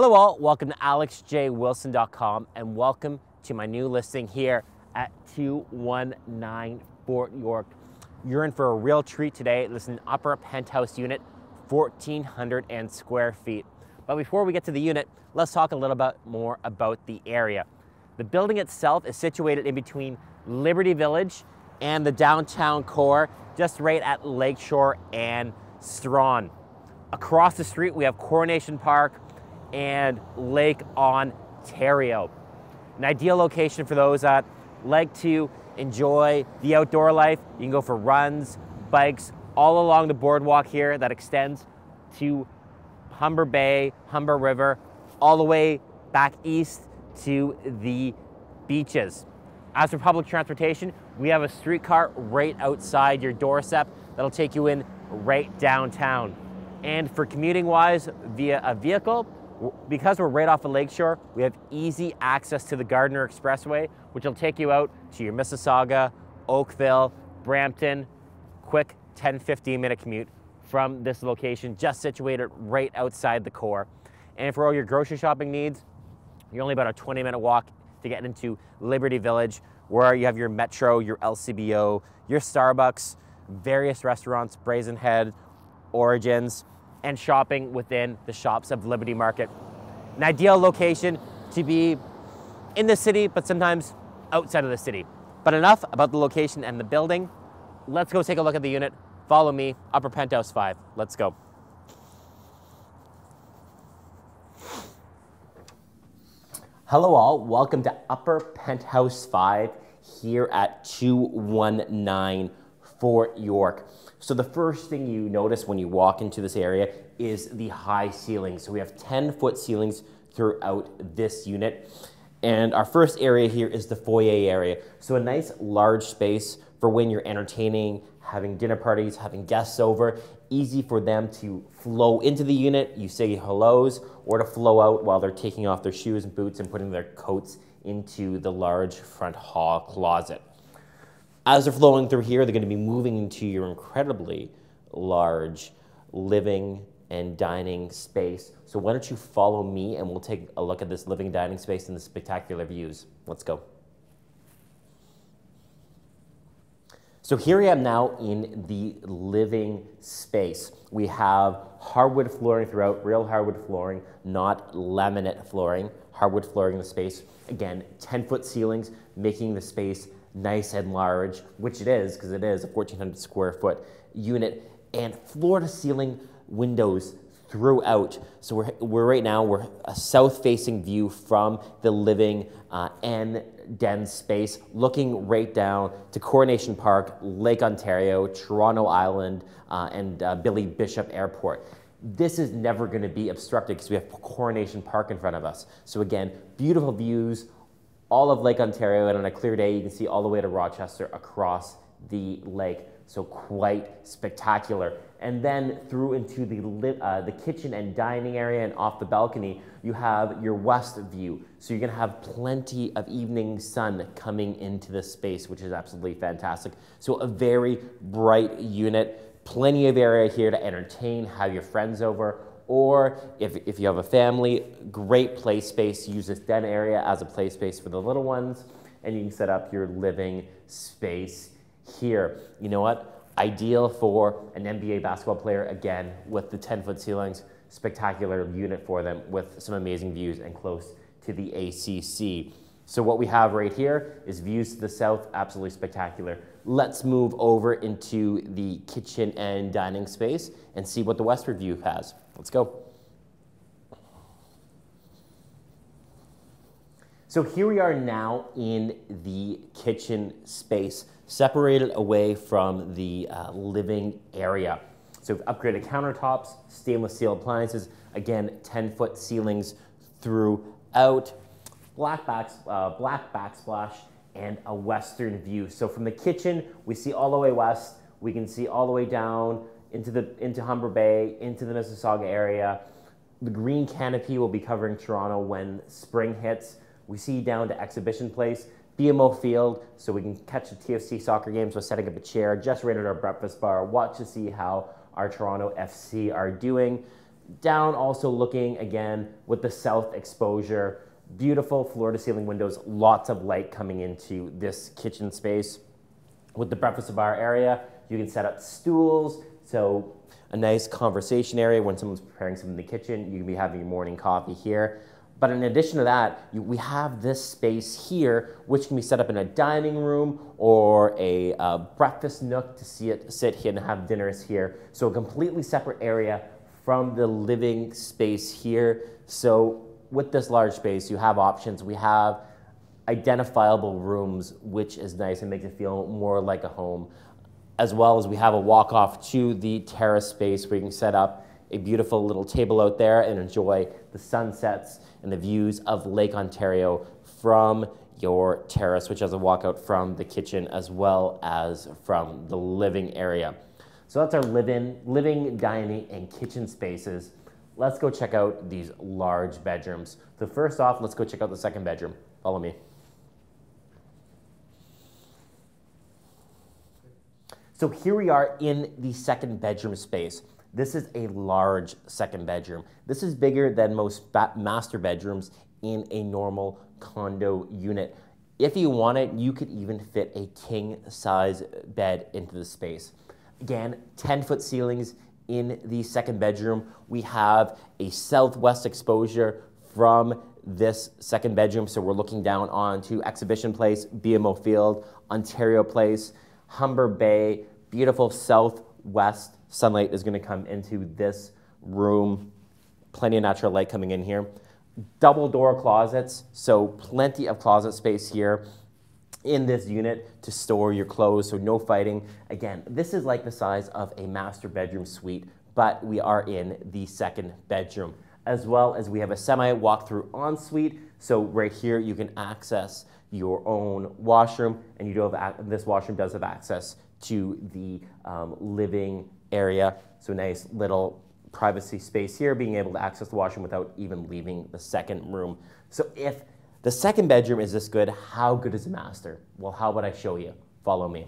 Hello all, welcome to alexjwilson.com and welcome to my new listing here at 219 Fort York. You're in for a real treat today. This is an upper penthouse unit, 1,400 and square feet. But before we get to the unit, let's talk a little bit more about the area. The building itself is situated in between Liberty Village and the downtown core, just right at Lakeshore and Strachan. Across the street, we have Coronation Park, and Lake Ontario. An ideal location for those that like to enjoy the outdoor life. You can go for runs, bikes, all along the boardwalk here that extends to Humber Bay, Humber River, all the way back east to the beaches. As for public transportation, we have a streetcar right outside your doorstep that'll take you in right downtown. And for commuting wise via a vehicle, because we're right off the lakeshore, we have easy access to the Gardiner Expressway, which will take you out to your Mississauga, Oakville, Brampton, quick 10, 15 minute commute from this location, just situated right outside the core. And for all your grocery shopping needs, you're only about a 20 minute walk to get into Liberty Village, where you have your Metro, your LCBO, your Starbucks, various restaurants, Brazen Head, Origins, and shopping within the shops of Liberty Market. An ideal location to be in the city, but sometimes outside of the city. But enough about the location and the building. Let's go take a look at the unit. Follow me, Upper Penthouse 5. Let's go. Hello all, welcome to Upper Penthouse 5 here at 219 Fort York. So the first thing you notice when you walk into this area is the high ceilings. So we have 10 foot ceilings throughout this unit. And our first area here is the foyer area. So a nice large space for when you're entertaining, having dinner parties, having guests over. Easy for them to flow into the unit, you say hellos, or to flow out while they're taking off their shoes and boots and putting their coats into the large front hall closet. As they're flowing through here, they're going to be moving into your incredibly large living and dining space. So why don't you follow me and we'll take a look at this living dining space and the spectacular views. Let's go. So here I am now in the living space. We have hardwood flooring throughout, real hardwood flooring, not laminate flooring, hardwood flooring in the space. Again, 10 foot ceilings, making the space nice and large, which it is because it is a 1,400 square foot unit, and floor to ceiling windows throughout. So we're, we're right now, we're a south facing view from the living uh, and den space, looking right down to Coronation Park, Lake Ontario, Toronto Island, uh, and uh, Billy Bishop Airport. This is never going to be obstructed because we have Coronation Park in front of us. So again, beautiful views all of Lake Ontario, and on a clear day, you can see all the way to Rochester across the lake. So quite spectacular. And then through into the, uh, the kitchen and dining area and off the balcony, you have your west view. So you're gonna have plenty of evening sun coming into this space, which is absolutely fantastic. So a very bright unit, plenty of area here to entertain, have your friends over, or if, if you have a family, great play space. Use this den area as a play space for the little ones, and you can set up your living space here. You know what? Ideal for an NBA basketball player, again, with the 10 foot ceilings, spectacular unit for them with some amazing views and close to the ACC. So what we have right here is views to the south, absolutely spectacular. Let's move over into the kitchen and dining space and see what the westward view has. Let's go. So here we are now in the kitchen space, separated away from the uh, living area. So we've upgraded countertops, stainless steel appliances, again, 10 foot ceilings throughout, black, backs, uh, black backsplash, and a western view. So from the kitchen, we see all the way west, we can see all the way down into, the, into Humber Bay, into the Mississauga area. The green canopy will be covering Toronto when spring hits. We see down to Exhibition Place, BMO Field, so we can catch the TFC soccer games by setting up a chair just right at our breakfast bar, watch to see how our Toronto FC are doing. Down also looking again with the south exposure. Beautiful floor to ceiling windows, lots of light coming into this kitchen space. With the breakfast bar area, you can set up stools, so a nice conversation area when someone's preparing something in the kitchen. You can be having your morning coffee here. But in addition to that, you, we have this space here, which can be set up in a dining room or a uh, breakfast nook to see it, sit here and have dinners here. So a completely separate area from the living space here. So with this large space, you have options. We have identifiable rooms, which is nice and makes it feel more like a home, as well as we have a walk off to the terrace space where you can set up a beautiful little table out there and enjoy the sunsets and the views of Lake Ontario from your terrace, which has a walkout from the kitchen as well as from the living area. So that's our living, living, dining, and kitchen spaces. Let's go check out these large bedrooms. So first off, let's go check out the second bedroom. Follow me. So here we are in the second bedroom space. This is a large second bedroom. This is bigger than most master bedrooms in a normal condo unit. If you want it, you could even fit a king size bed into the space. Again, 10 foot ceilings in the second bedroom. We have a southwest exposure from this second bedroom. So we're looking down onto Exhibition Place, BMO Field, Ontario Place, Humber Bay, beautiful southwest sunlight is going to come into this room. Plenty of natural light coming in here. Double door closets, so plenty of closet space here in this unit to store your clothes, so no fighting. Again, this is like the size of a master bedroom suite, but we are in the second bedroom, as well as we have a semi walk-through ensuite. So right here, you can access your own washroom, and you do have this washroom does have access to the um, living area. So nice little privacy space here, being able to access the washroom without even leaving the second room. So if the second bedroom is this good, how good is the master? Well, how about I show you? Follow me.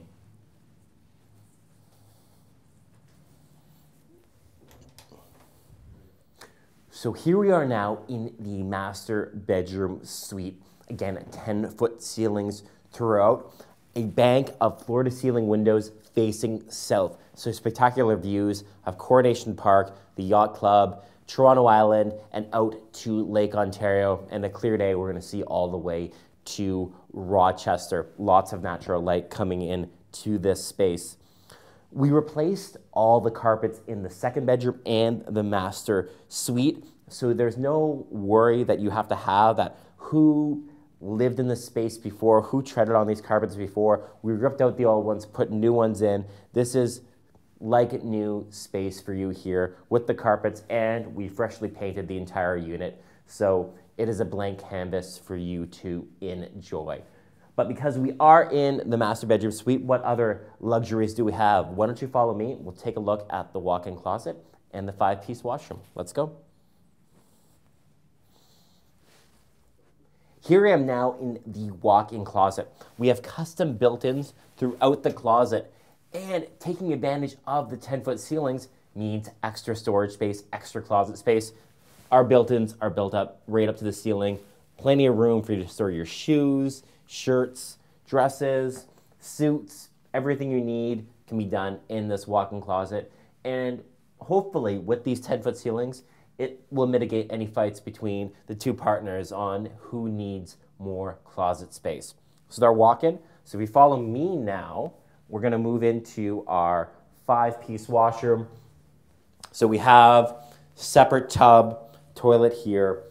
So here we are now in the master bedroom suite. Again, 10 foot ceilings throughout a bank of floor to ceiling windows facing south. So spectacular views of Coronation Park, the Yacht Club, Toronto Island, and out to Lake Ontario. And a clear day, we're going to see all the way to Rochester. Lots of natural light coming in to this space. We replaced all the carpets in the second bedroom and the master suite. So there's no worry that you have to have that who lived in this space before, who treaded on these carpets before. We ripped out the old ones, put new ones in. This is like new space for you here with the carpets, and we freshly painted the entire unit. So it is a blank canvas for you to enjoy. But because we are in the master bedroom suite, what other luxuries do we have? Why don't you follow me? We'll take a look at the walk-in closet and the five-piece washroom. Let's go. Here I am now in the walk-in closet. We have custom built-ins throughout the closet and taking advantage of the 10-foot ceilings means extra storage space, extra closet space. Our built-ins are built up right up to the ceiling. Plenty of room for you to store your shoes, shirts, dresses, suits, everything you need can be done in this walk-in closet. And hopefully with these 10-foot ceilings, it will mitigate any fights between the two partners on who needs more closet space. So they're walking. So if you follow me now, we're gonna move into our five piece washroom. So we have separate tub, toilet here,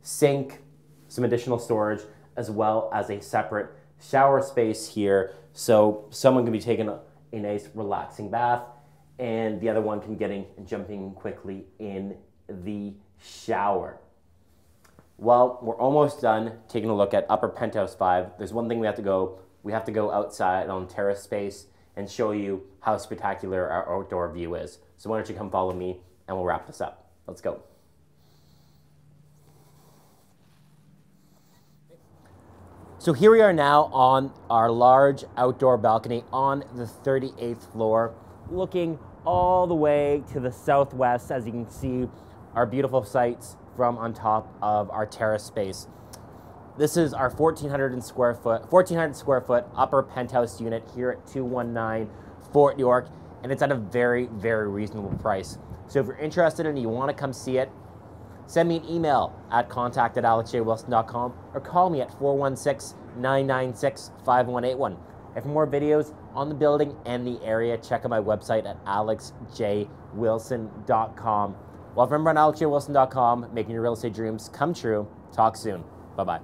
sink, some additional storage, as well as a separate shower space here. So someone can be taking a, nice relaxing bath and the other one can getting and jumping quickly in the shower. Well, we're almost done taking a look at Upper Penthouse 5. There's one thing we have to go. We have to go outside on terrace space and show you how spectacular our outdoor view is. So why don't you come follow me and we'll wrap this up. Let's go. So here we are now on our large outdoor balcony on the 38th floor, looking all the way to the southwest. As you can see, our beautiful sights from on top of our terrace space. This is our 1,400 square foot, 1,400 square foot upper penthouse unit here at 219 Fort York, and it's at a very, very reasonable price. So if you're interested and you want to come see it, send me an email at contact at alexjwilson.com or call me at 416 996 5181. And for more videos on the building and the area, check out my website at alexjwilson.com. Well, remember on alexjwilson.com, making your real estate dreams come true. Talk soon. Bye bye.